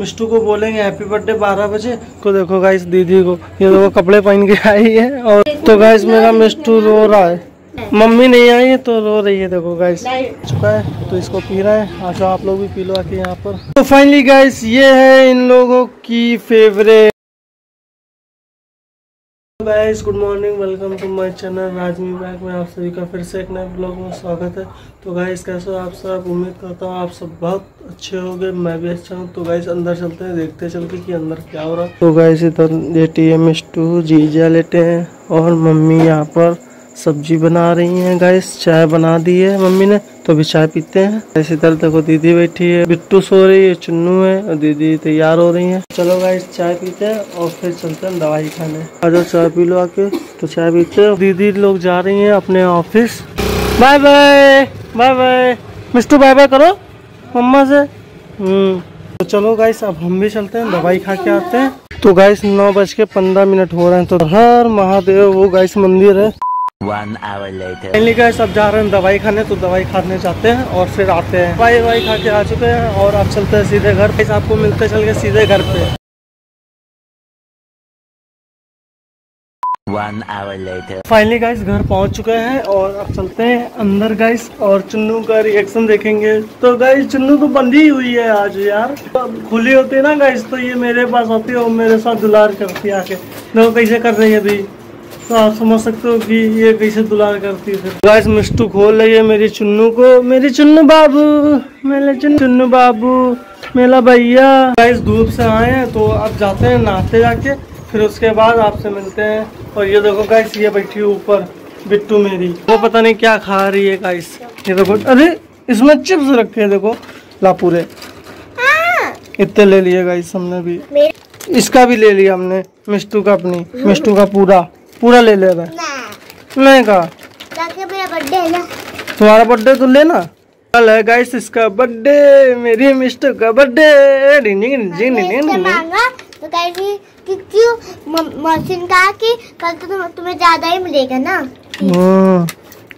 को बोलेंगे happy birthday बारह बजे। तो देखो गाइस दीदी को, ये देखो कपड़े पहन के आई है और तो गाइस मेरा मिस्टू रो रहा है। मम्मी नहीं आई है तो रो रही है, देखो गाइस चुका है तो इसको पी रहा है। आशा आप लोग भी पी लो आके यहाँ पर। तो फाइनली गाइस ये है इन लोगों की favourite guys good morning welcome to my channel राजमी bag में आप सभी का फिर से एक नए ब्लॉग में स्वागत है। तो गाइस कैसे हो आप सब? उम्मीद करता हूँ आप सब बहुत अच्छे होंगे, मैं भी अच्छा हूँ। तो गाइस अंदर चलते हैं, देखते हैं चल के कि अंदर क्या हो रहा है। तो गाइस इधर A T M S to जीजा लेते हैं और मम्मी यहाँ पर सब्ज़ी बना रही हैं गाइस चाय बना दी है मम्मी ने तो अभी चाय पीते हैं। ऐसे इधर देखो दीदी बैठी है। बिट्टू सो रही है, चुन्नू है, और दीदी तैयार हो रही है। चलो गाइस चाय पीते हैं और फिर चलते हैं दवाई खाने। आ जाओ चाय पी लो आके तो चाय पीते हैं। दीदी लोग जा रही हैं अपने office bye bye bye bye Mishtu bye bye करो, मम्मा से। हम्म तो चलो गाइस अब हम भी चलते हैं, दवाई खा के आते हैं। तो गाइस नौ बज के पंद्रह मिनट हो रहे हैं तो हर महादेव, वो गाइस मंदिर है। One hour later. गाइस जा रहे हैं दवाई खाने तो दवाई खाने जाते हैं और फिर आते हैं। दवाई दवाई खा के आ चुके हैं और अब चलते हैं सीधे घर पे। आपको मिलते चल के सीधे घर पे। One hour later. Finally guys घर पहुँच चुके हैं और अब चलते हैं अंदर गाइस और चुन्नू का रिएक्शन देखेंगे। तो गाइस चुन्नू तो बंदी हुई है आज यार। अब खुली होती है ना गाइस तो ये मेरे पास आती है और मेरे साथ दुलार करती है आके। देखो कैसे कर रही है अभी। तो आप समझ सकते हो कि ये कैसे दुलार करती है गाइस मिस्टू खोल रही है मेरी चुन्नू को। मेरी चुन्नू बाबू मेरे चुन्नू चुन्नू बाबू मेरा भैया। गाइस धूप से आए हैं तो अब जाते हैं नहाते जाके फिर उसके बाद आपसे मिलते हैं। और ये देखो गाइस ये बैठी है ऊपर बिट्टू मेरी। वो पता नहीं क्या खा रही है गाइस ये देखो अरे इसमें चिप्स रखे हैं देखो ला पूरे इतने ले लिए गाइस हमने भी। इसका भी ले लिया हमने मिस्टू का अपनी मिस्टू का पूरा। पूरा ले ले है नहीं कहा। मेरा बर्थडे है ना। तुम्हारा बर्थडे तो लेना। कल है गाइस इसका बर्थडे मेरी मिस्टू का बर्थडे डिंग डिंग इससे तो कहेगी कि क्यों म- मौसी ने कहा कि कल तो तुम, तुम्हें ज़्यादा ही मिलेगा ना। हम्म,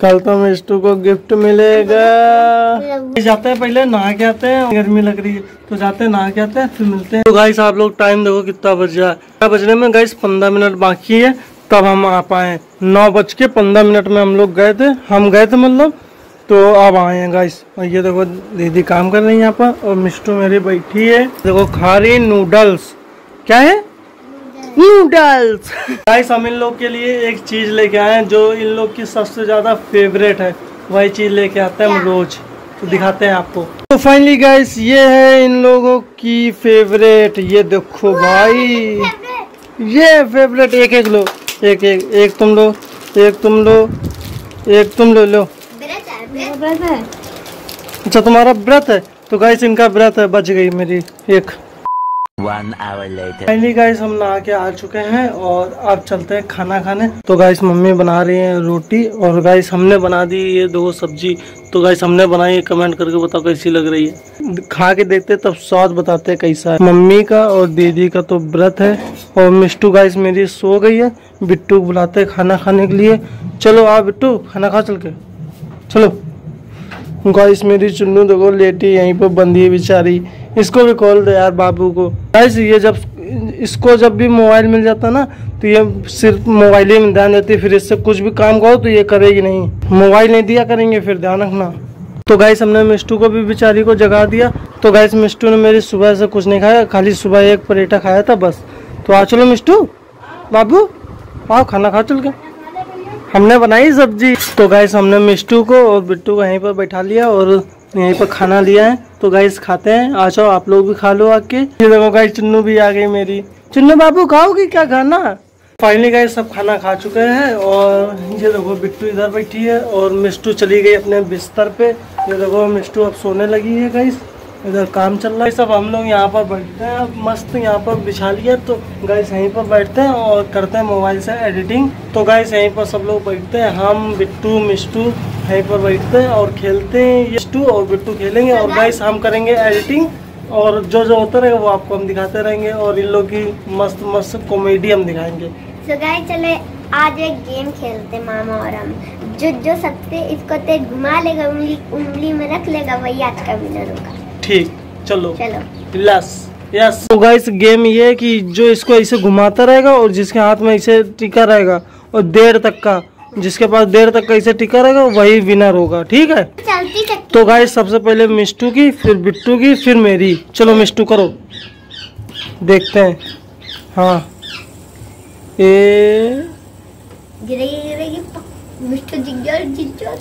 कल तो मिस्टू को गिफ्ट मिलेगा। जाते हैं पहले नहा के आते हैं। गर्मी लग रही है तो जाते हैं नहा के आते हैं फिर मिलते हैं। तो गाइस आप लोग टाइम देखो कितना बज रहा है। बजने में गाइस पंद्रह मिनट बाकी है। तब हम आ पाए। नौ बज के पंद्रह मिनट में हम लोग गए थे। हम गए थे मतलब। तो अब आए हैं गाइस और ये देखो दीदी काम कर रही है यहाँ पर। और मिस्टू मेरी बैठी है। देखो खा रही नूडल्स क्या है? नूडल्स गाइस हम इन लोग के लिए एक चीज़ लेके आए हैं जो इन लोग की सबसे ज़्यादा फेवरेट है। वही चीज़ लेके आते हैं हम रोज। तो दिखाते हैं आपको। तो फाइनली गाइस ये है इन लोगों की फेवरेट ये देखो भाई। ये फेवरेट एक एक लो। एक एक एक तुम लो एक तुम लो एक तुम लो लो। अच्छा तुम्हारा व्रत है? तो गाइस इनका व्रत है बच गई मेरी एक। One hour हम नहा के आ चुके हैं और अब चलते हैं खाना खाने। तो गाइस मम्मी बना रही हैं रोटी और गाइस हमने बना दी ये दो सब्ज़ी। तो गाइस हमने बनाई है कमेंट करके बताओ कैसी लग रही है। खा के देखते तब स्वाद बताते हैं कैसा है। मम्मी का और दीदी का तो व्रत है और मिष्टू गाइस मेरी सो गई है। बिट्टू बुलाते खाना खाने के लिए। चलो आ बिट्टू, खाना खा चल के। चलो। गाइस मेरी चुन्नू देखो, लेटी यहीं पर बंदी है बेचारी। इसको भी कॉल दे यार बाबू को। गाइस ये जब इसको जब भी मोबाइल मिल जाता ना तो ये सिर्फ़ मोबाइल ही में ध्यान देती फिर इससे कुछ भी काम करो तो ये करेगी नहीं। मोबाइल नहीं दिया करेंगे, फिर ध्यान रखना। तो गाइस हमने मिस्टू को भी बेचारी को जगा दिया। तो गाइस मिस्टू ने मेरी सुबह से कुछ नहीं खाया, खाली सुबह एक परेठा खाया था, बस। तो आ चलो मिस्टू बाबू, आओ, खाना खा चल के। हमने बनाई सब्ज़ी। तो गाइस हमने मिष्टू को और बिट्टू को यहीं पर बैठा लिया और यहीं पर खाना लिया है। तो गाइस खाते हैं। आ जाओ, आप लोग भी खा लो आके। देखो गाइस चुन्नू भी आ गई मेरी। चुन्नू बाबू, खाओगी क्या खाना? फाइनली गाइस सब खाना खा चुके हैं और ये देखो, बिट्टू इधर बैठी है और मिष्टू चली गई अपने बिस्तर पे। ये देखो, मिष्टू अब सोने लगी है गाइस इधर काम चल रहा है, सब हम लोग यहाँ पर बैठते हैं मस्त यहाँ पर बिछा लिया तो गाइस यहीं पर बैठते हैं और करते हैं मोबाइल से एडिटिंग तो गाइस यहीं पर सब लोग बैठते हैं, हम, बिट्टू, मिष्टू यहीं पर बैठते हैं और खेलते हैं, ये मिष्टू और बिट्टू खेलेंगे और गाइस हम करेंगे एडिटिंग और जो जो होता रहेगा वो आपको हम दिखाते रहेंगे और इन लोग की मस्त मस्त कॉमेडी हम दिखाएँगे। सो गाइस चले, आज एक गेम खेलते मामा और हम। जो जो सबसे इसको घुमा लेगा, उंगली उंगली में रख लेगा, वही आज का विनर होगा। ठीक चलो। चलो। यस तो गाइस गेम ये है कि जो इसको ऐसे घुमाता रहेगा और जिसके हाथ में ऐसे टिका रहेगा और देर तक का जिसके पास देर तक का ऐसे टिका रहेगा वही विनर होगा ठीक है? तो गाइस सबसे पहले मिस्टू की फिर बिट्टू की फिर मेरी। चलो मिस्टू करो। देखते हैं। हाँ। ए मिष्टू जीत गया जीत गया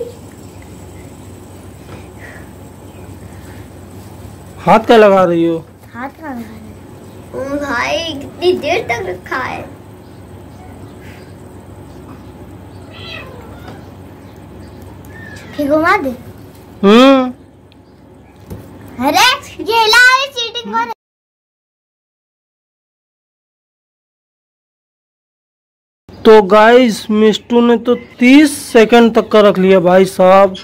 हाथ क्या लगा रही हो? हाथ का लगा रहा है। भाई कितनी देर तक रखा है? फिर घुमा दे। हम्म। अरे ये हिला चीटिंग कर तो गाइस मिष्टू ने तो 30 सेकंड तक का रख लिया भाई साहब।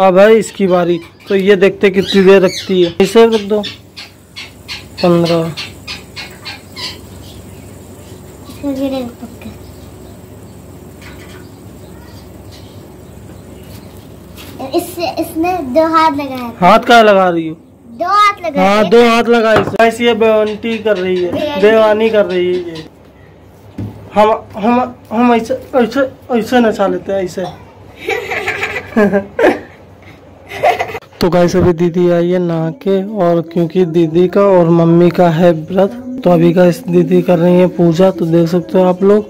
अब है इसकी बारी। तो ये देखते कितनी देर रखती है। इसे रख दो। पंद्रह। इससे इसने दो हाथ लगाया हाथ क्या लगा रही हो? दो हाथ लगाए। हाँ दो हाथ लगाए गाइस ये बेवंटी कर रही है। बेवानी कर रही है ये। हम हम हम ऐसे ऐसे ऐसे नचा लेते हैं ऐसे। तो गाइस अभी दीदी आई है नहा के और क्योंकि दीदी का और मम्मी का है व्रत तो अभी गाइस दीदी कर रही है पूजा तो देख सकते हो आप लोग।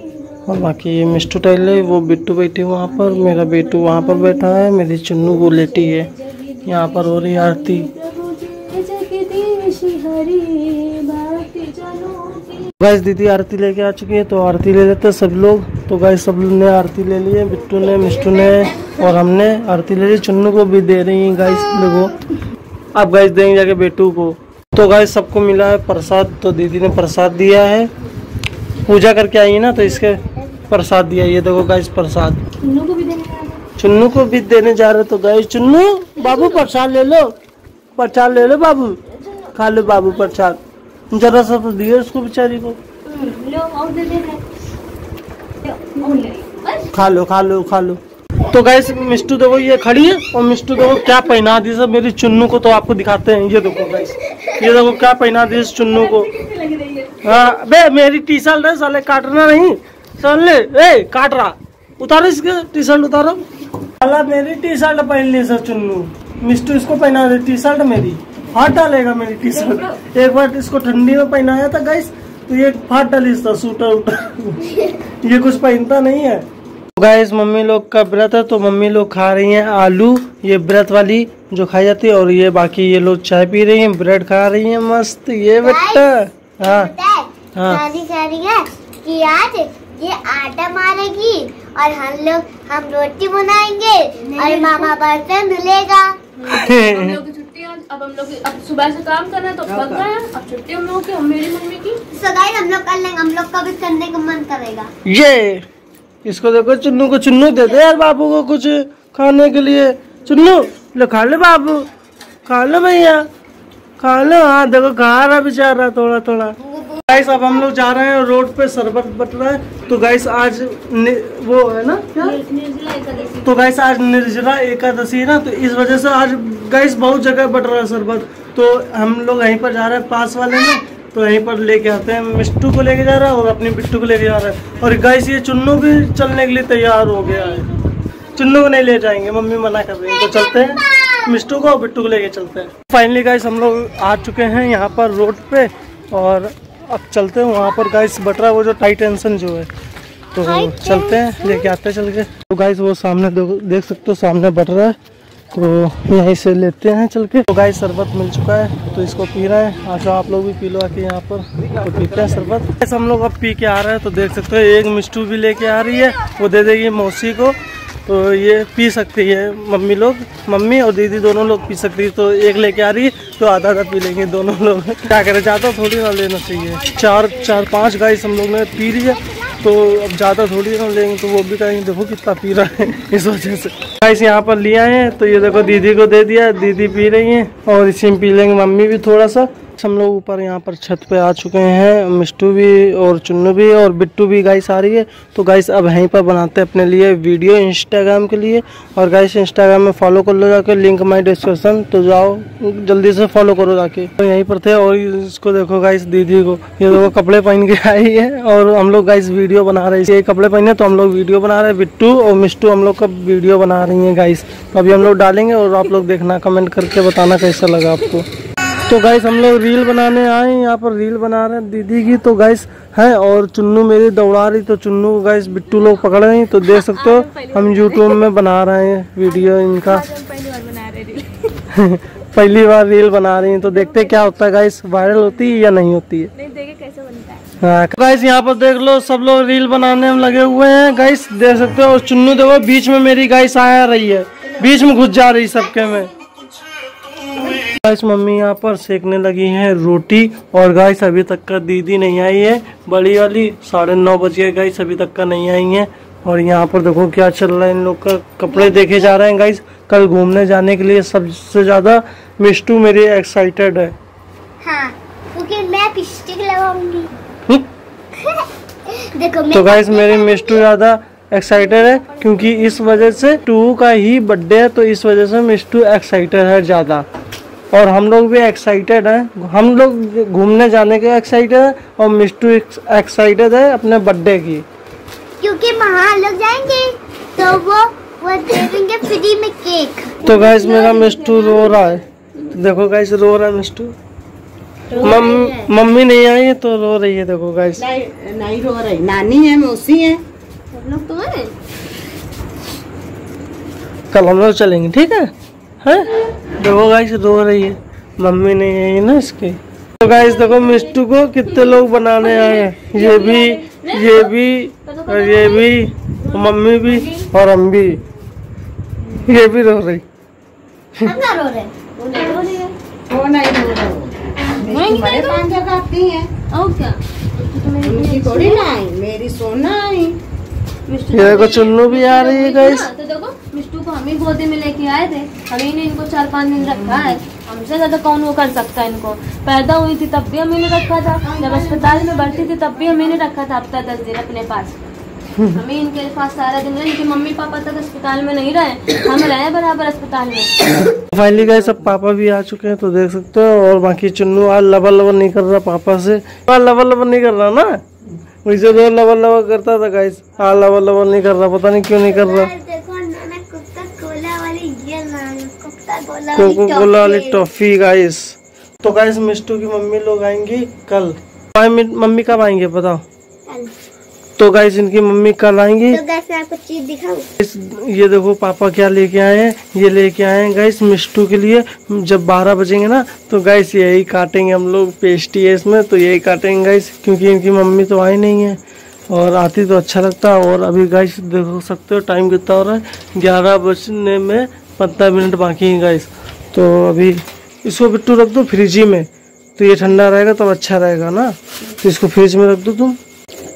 और बाकी ये मिस्टू टाइल है, वो बिट्टू बैठी है वहाँ पर, मेरा बेटू वहाँ पर बैठा है, मेरी चुन्नू वो लेटी है। यहाँ पर हो रही आरती। गाइस दीदी आरती लेके आ चुकी है तो आरती ले लेते हैं सब लोग। तो गाइस सबने आरती ले ली है बिट्टू ने मिस्टू ने और हमने आरती ले ली। चुन्नू को भी दे रही है गाइस लोगो। अब गाइस देंगे जाके बेटू को। तो गाइस सबको मिला है प्रसाद तो दीदी ने प्रसाद दिया है। पूजा करके आई है ना तो इसके प्रसाद दिया। ये देखो गाइस प्रसाद। चुन्नू को भी देने जा रहे तो गाइस चुन्नू बाबू प्रसाद ले लो। प्रसाद ले लो बाबू। खा लो बाबू प्रसाद। जरा सा तो दिए उसको बेचारी को। खा लो खा लो खा लो। तो गैस मिस्टू देखो ये खड़ी है और मिस्टू देखो क्या पहना दी सब। मेरी चुन्नू को तो आपको दिखाते हैं। ये देखो गैस ये देखो क्या पहना दी इस चुन्नू को। हाँ बे, मेरी टी शर्ट है, साले काटना नहीं। साले, ए काट रहा उतारो इसके टी शर्ट उतारो। साला मेरी टी शर्ट पहन ली सर चुन्नू। मिस्टू इसको पहना दे टी शर्ट मेरी। फाट डालेगा मेरी टी शर्ट। एक बार। इसको ठंडी में पहनाया था गाइस तो ये फाट डाली था सूटर उटर ये कुछ पहनता नहीं है। गाइस मम्मी लोग का व्रत है तो मम्मी लोग खा रही हैं आलू ये व्रत वाली जो खाई जाती है और ये बाकी ये लोग चाय पी रही हैं ब्रेड खा रही हैं मस्त। ये बेटा हाँ। हाँ। कह रही है कि आज ये आटा मारेगी और हम लोग हम रोटी बनाएँगे और मामा बर्तन धुलेगा। आज अब हम लोग अब सुबह से काम कर रहे हैं तो पक गए अब छुट्टी हम लोगों की और मेरी मम्मी की। हम लोग कर लेंगे हम लोग का भी करने का मन करेगा। ये इसको देखो चुन्नू को चुन्नू दे दे यार बाबू को कुछ खाने के लिए। चुन्नू लो खा लो बाबू। खा लो भैया। खा लो। हाँ देखो खा रहा बेचारा थोड़ा थोड़ा। गाइस अब हम लोग जा रहे हैं रोड पे शरबत बट रहा है। तो गाइस आज वो है ना? क्या? तो गाइस आज निर्जला एकादशी है ना? तो इस वजह से आज गाइस बहुत जगह बट रहा है शरबत तो हम लोग यहीं पर जा रहे हैं पास वाले में। तो यहीं पर लेके आते हैं। मिट्टू को लेके जा रहा है और अपनी बिट्टू को लेके जा रहा है। और गाइस ये चुन्नू भी चलने के लिए तैयार हो गया है। चुन्नू को नहीं ले जाएँगे मम्मी मना कर रही है। तो चलते हैं। मिस्टू को और बिट्टू को लेके चलते हैं। फाइनली गाइस हम लोग आ चुके हैं यहाँ पर रोड पे। और अब चलते हैं वहाँ पर गाइस बट रहा वो जो टाई टेंशन जो है। तो चलते हैं लेके आते हैं चल के। तो गाइस वो सामने देखो- देख सकते हो सामने बट रहा है। तो यहीं से लेते हैं चल के। तो गाइस शरबत मिल चुका है तो इसको पी रहे हैं। आशा आप लोग भी पी लो आके यहाँ पर। तो पीते हैं शरबत। हम लोग अब पी के आ रहे हैं तो देख सकते हो एक मिष्टू भी लेके आ रही है वो दे देगी मौसी को। तो ये पी सकती है। मम्मी लोग, मम्मी और दीदी दोनों लोग पी सकती है। तो एक लेके आ रही है तो आधा आधा पी लेंगे दोनों लोग। क्या करें, ज़्यादा थोड़ी ना लेना चाहिए। चार चार, पाँच गाइस हम लोग ने पी लिया तो अब ज़्यादा थोड़ी ना लेंगे तो वो भी कहेंगे, देखो कितना पी रहा है। इस वजह से। गाइस यहाँ पर लिया है तो ये देखो दीदी को दे दिया दीदी पी रही है, और इसी में पी लेंगे मम्मी भी थोड़ा सा। हम लोग ऊपर यहाँ पर छत पे आ चुके हैं। मिस्टू भी और चुन्नू भी और बिट्टू भी गाइस आ रही है। तो गाइस अब यहीं पर बनाते हैं अपने लिए वीडियो इंस्टाग्राम के लिए। और गाइस इंस्टाग्राम में फॉलो कर लो जाके लिंक माई डिस्क्रिप्शन तो जाओ, जल्दी से फॉलो करो जाके। तो यहीं पर थे और इसको देखो गाइस दीदी को। ये देखो, कपड़े पहन के आई है और हम लोग गाइस वीडियो बना रहे हैं। ये कपड़े पहने तो हम लोग वीडियो बना रहे हैं। बिट्टू और मिष्टू हम लोग का वीडियो बना रही है गाइस तो अभी हम लोग डालेंगे और आप लोग देखना कमेंट करके बताना कैसा लगा आपको। तो गाइस हम लोग रील बनाने आए यहाँ पर रील बना रहे हैं। दीदी की तो गाइस है और चुन्नू मेरी दौड़ा रही तो चुन्नू को गाइस बिट्टू लोग पकड़ रहे हैं तो देख सकते हो हम यूट्यूब में बना रहे हैं वीडियो इनका। पहली बार रील पहली बार रील बना रही हैं तो देखते क्या होता है गाइस वायरल होती है या नहीं होती है। बनता है। हाँ गाइस यहाँ पर देख लो सब लोग रील बनाने में लगे हुए हैं। गाइस देख सकते हो और चुन्नू देखो बीच में मेरी गाइस आया रही है बीच में घुस जा रही सबके में। गाइस मम्मी यहाँ पर सेकने लगी हैं रोटी और गाइस अभी तक का दीदी नहीं आई है। बड़ी वाली साढ़े नौ बज गए गाइस अभी तक का नहीं आई है। और यहाँ पर देखो क्या चल रहा है इन लोग का कपड़े देखे जा रहे हैं गाइस कल घूमने जाने के लिए सबसे ज़्यादा मिष्टू मेरी एक्साइटेड है। हाँ मैं हम्म? देखो मैं तो गाइस मेरी मिस्टू ज़्यादा एक्साइटेड है क्योंकि इस वजह से टू का ही बर्थडे है तो इस वजह से मिस्टू एक्साइटेड है ज़्यादा। और हम लोग भी एक्साइटेड हैं। हम लोग घूमने जाने के एक्साइटेड है और मिस्टू एक्साइटेड है अपने बर्थडे की। क्योंकि वहाँ लोग जाएँगे तो वो वो दे देंगे फ्री में केक तो गाइस मेरा मिष्टू रो रहा है। देखो गाइस रो रहा है मिष्टू मम- मम्मी नहीं आई है तो रो रही है देखो गाइस नहीं नहीं रो रही। नानी है मौसी है। हम लोग तो हैं। कल हम लोग चलेंगे ठीक है? हैं? देखो गाइस रो रही है। मम्मी नहीं आई ना इसकी। तो गाइस देखो मिस्टू को कितने लोग बनाने आए हैं। ये भी ये भी और ये भी मम्मी भी और हम भी। ये भी रो रही। कितना रो रहे वो नहीं रो रहा वो मेरी तुम्हारे पाँच जगह आती है। और क्या? उनकी थोड़ी ना आई मेरी सोना आई। ये देखो चुन्नू भी आ रही है गाइस हाँ, तो हम ही गोदी में लेके आए थे। हम ने इनको चार पाँच दिन रखा है। हमसे ज़्यादा कौन वो कर सकता है इनको? पैदा हुई थी तब भी हम ने रखा था। जब अस्पताल में भर्ती थी तब भी हम रखा था हफ़्ता दस दिन अपने पास। हम इनके पास सारा दिन इनके मम्मी पापा तक अस्पताल में नहीं रहे। हम रहे बराबर अस्पताल में। फाइनली गाइस सब पापा भी आ चुके हैं तो देख सकते हो। और बाकी चुन्नू आज लबर लबर नहीं कर रहा पापा से। आज लबर नहीं कर रहा ना? वैसे तो लबर लबर करता था गाइस आज लबर लबर नहीं कर रहा। पता नहीं क्यों नहीं कर रहा देखो नाना कुत्ता कोला वाली ये नाना कुत्ता कोला कोको कोला वाली टॉफी गाइस तो गाइस मिष्टू की मम्मी लोग आएँगी कल। मम्मी कब आएँगे बताओ? तो गाइस इनकी मम्मी कल आएँगी। तो मैं आपको चीज़ दिखाऊँ। ये देखो पापा क्या लेके आए हैं। ये लेके आए हैं गाइस मिष्टू के लिए। जब बारह बजेंगे ना तो गाइस यही काटेंगे हम लोग पेस्टी है इसमें तो यही काटेंगे गाइस क्योंकि इनकी मम्मी तो आई नहीं है। और आती तो अच्छा लगता और अभी गाइस देख सकते हो टाइम कितना हो रहा है। ग्यारह बजने में पंद्रह मिनट बाकी है गाइस तो अभी इसको बिट्टू रख दो फ्रिज ही में। तो ये ठंडा रहेगा, तब तो अच्छा रहेगा ना? तो इसको फ्रिज में रख दो तुम।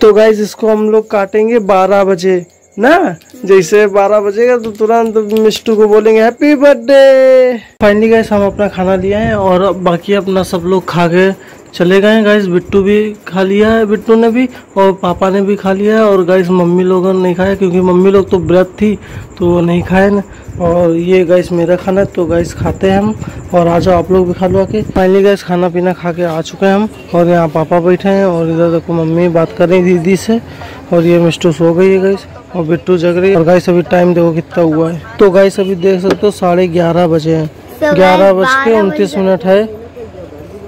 तो गाइज़ इसको हम लोग काटेंगे बारह बजे, ना? जैसे बारह बजेगा तो तुरंत मिष्टू को बोलेंगे हैप्पी बर्थडे फाइनली गाइस हम अपना खाना लिया है और बाकी अपना सब लोग खा के चले गए हैं गाइस बिट्टू भी खा लिया है बिट्टू ने भी और पापा ने भी खा लिया है और गाइस मम्मी लोगों ने नहीं खाया क्योंकि मम्मी लोग तो व्रत थी तो वो नहीं खाए ना। और ये गाइस मेरा खाना है तो गाइस खाते हैं हम और आ जाओ आप लोग भी खा लो आके। फाइनली गाइस खाना पीना खा के आ चुके हैं हम और यहाँ पापा बैठे हैं और इधर देखो मम्मी बात कर रही दीदी से और ये मिस्टू सो गई है गाइस और बिट्टू जग रही है। और गाइस अभी टाइम देखो कितना हुआ है। तो गाइस अभी देख सकते हो साढ़े ग्यारह बजे हैं। ग्यारह बज के उनतीस मिनट है।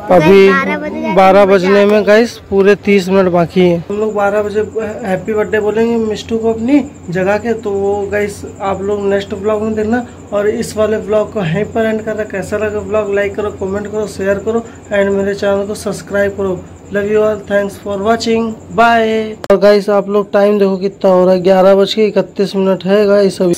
अभी बारह बजने में गाइस पूरे तीस मिनट बाकी है। हम लोग बारह बजे हैप्पी बर्थडे बोलेंगे मिस्टू को अपनी जगह के। तो वो गाइस आप लोग नेक्स्ट ब्लॉग में देखना। और इस वाले ब्लॉग को यहीं पर एंड कर रहा कैसा लगा ब्लॉग लाइक करो कमेंट करो शेयर करो। एंड मेरे चैनल को सब्सक्राइब करो। Love you all thanks for watching bye और गाइस आप लोग टाइम देखो कितना हो रहा है। ग्यारह बज के इकतीस मिनट है गाइस अभी।